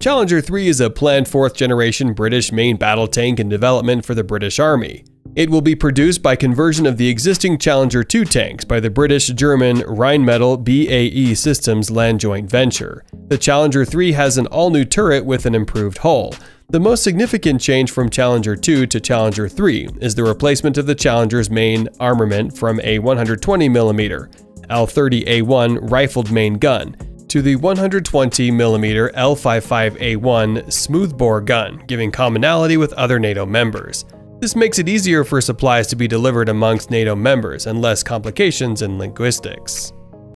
Challenger 3 is a planned fourth generation British main battle tank in development for the British Army. It will be produced by conversion of the existing Challenger 2 tanks by the British-German Rheinmetall BAE Systems land joint venture. The Challenger 3 has an all-new turret with an improved hull. The most significant change from Challenger 2 to Challenger 3 is the replacement of the Challenger's main armament from a 120mm L30A1 rifled main gun to the 120mm L55A1 smoothbore gun, giving commonality with other NATO members. This makes it easier for supplies to be delivered amongst NATO members and less complications in linguistics.